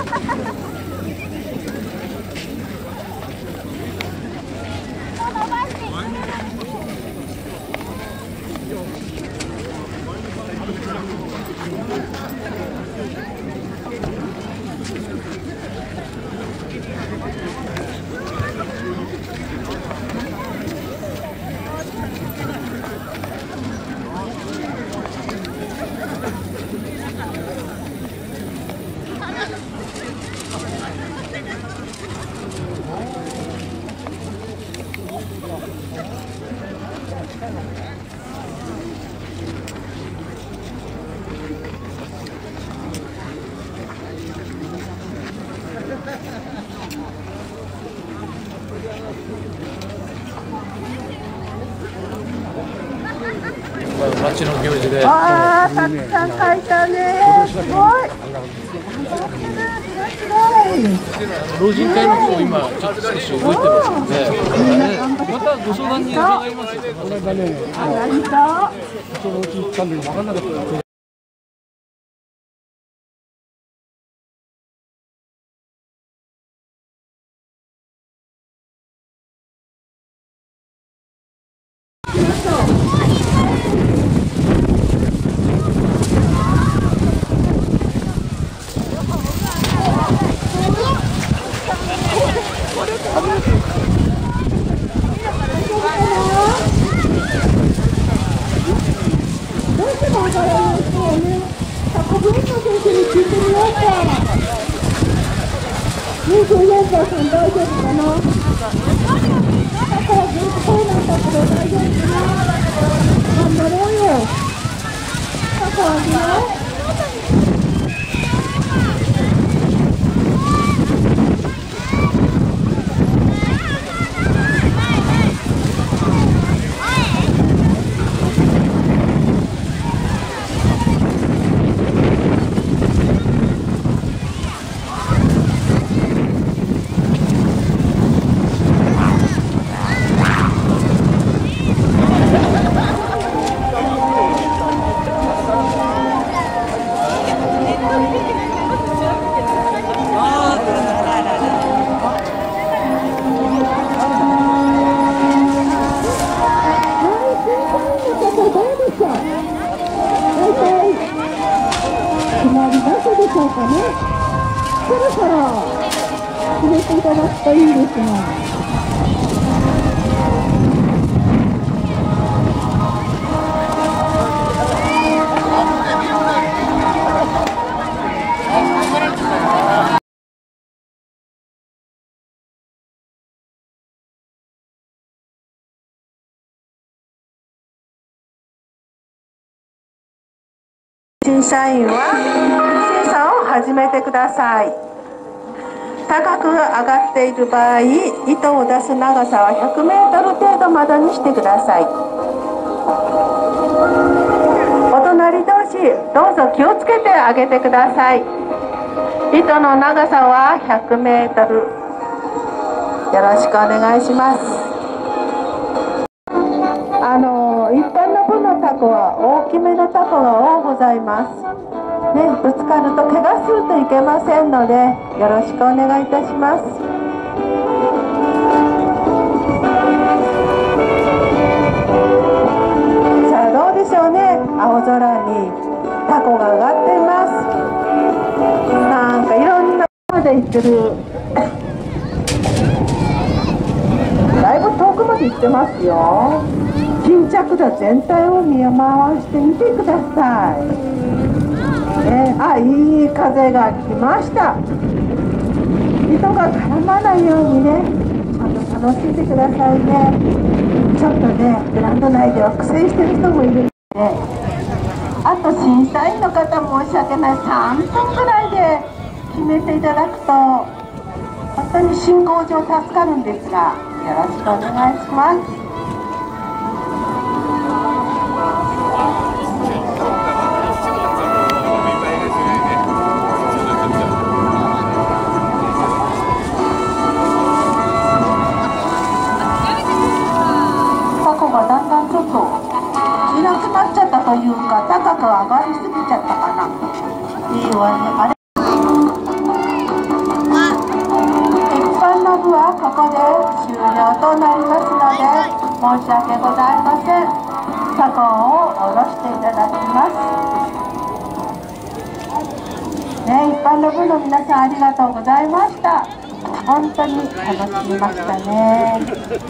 Ha ha ha! 町の行事で。ああ、たくさん書いたね。すごい。老人会の方今ちょっと少し動いてますので、またご相談に伺いますよ。この間ね、あ、何と。そのうち行ったんだけど分かんなかった。どうしてもわからない人をね、国民の先生に聞いてみようか。ね、そういうやつはさん大丈夫かな。だからずっと声なんだけど大丈夫かな。決まりだけでしょうかね。そろそろ決めていただくといいですが。審査員は審査を始めてください。高く上がっている場合糸を出す長さは 100m 程度までにしてください。お隣同士どうぞ気をつけてあげてください。糸の長さは 100m よろしくお願いします。の部のタコは大きめのタコが多ございます。ね、ぶつかると怪我するといけませんのでよろしくお願いいたします。さあどうでしょうね青空にタコが上がっています。なんかいろんなところで行ってる。だいぶ遠くまで行ってますよ。着度全体を見回してみてください。ね、あ、いい風が来ました。糸が絡まないようにね、ちゃんと楽しんでくださいね。ちょっとね、グランド内では苦戦してる人もいるんで、あと審査員の方申し訳ない、3分ぐらいで決めていただくと、本当に進行上助かるんですが、よろしくお願いします。か上がりすぎちゃったかな。いいわねあれ？一般の部はここで終了となりますので申し訳ございません。タコを下ろしていただきます。ね一般の部の皆さんありがとうございました。本当に楽しみましたね。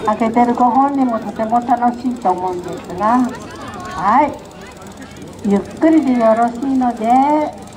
開けてるご本人もとても楽しいと思うんですが。はい。ゆっくりでよろしいので。